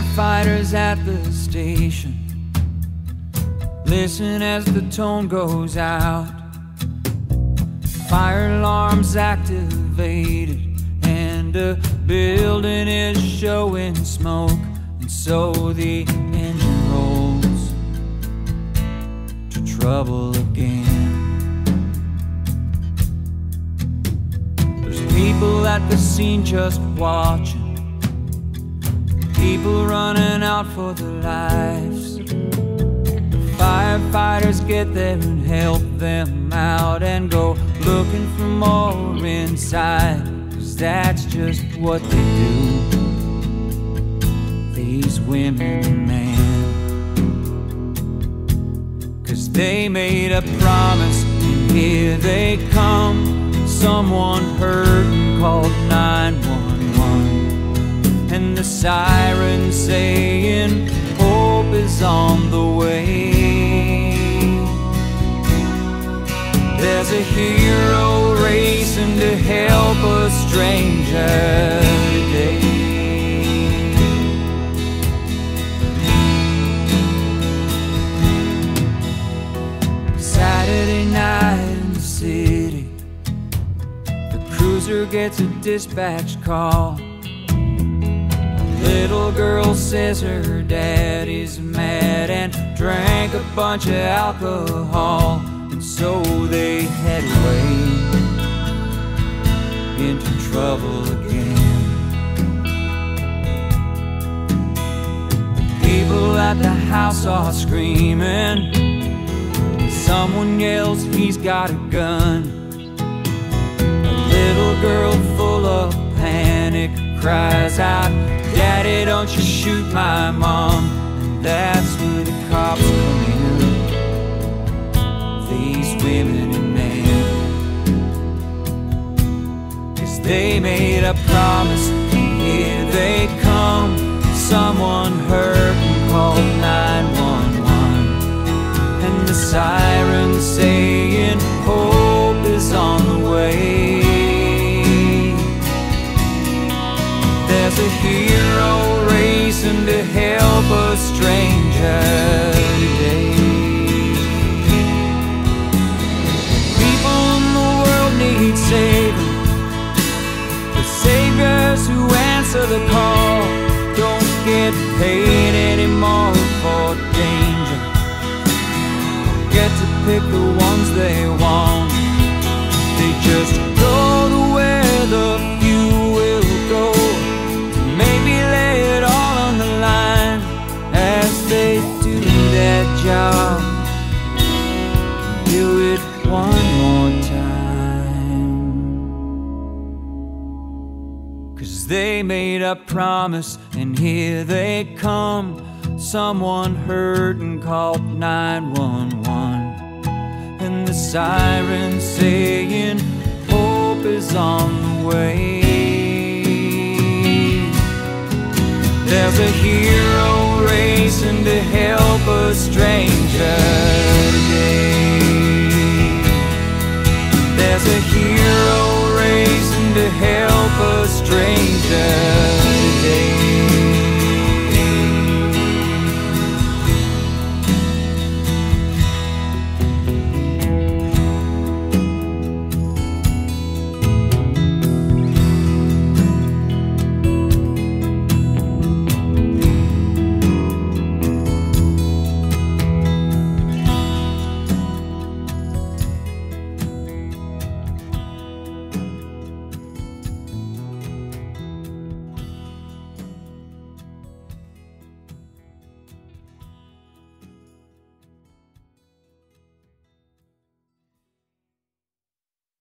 firefighters at the station listen as the tone goes out. Fire alarms activated, and a building is showing smoke, and so the engine rolls to trouble again. There's people at the scene just watching people running out for their lives. Firefighters get there and help them out and go looking for more inside. Cause that's just what they do. These women and men. Cause they made a promise and here they come. Someone heard and called 911 the sirens saying hope is on the way. There's a hero racing to help a stranger today. Saturday night in the city, the cruiser gets a dispatch call. Little girl says her daddy's mad and drank a bunch of alcohol. And so they head away into trouble again. People at the house are screaming. Someone yells, he's got a gun. A little girl full of panic cries out, Daddy, don't you shoot my mom. And that's when the cops come in. These women and men. Cause they made a promise, here they come. Someone heard and called 911. And the sirens saying, Hope the call don't get paid anymore for danger. Get to pick the ones they want. They just they made a promise, and here they come. Someone heard and called 911. And the siren saying, Hope is on the way. There's a hero racing to help a stranger today. There's a hero racing to help strangers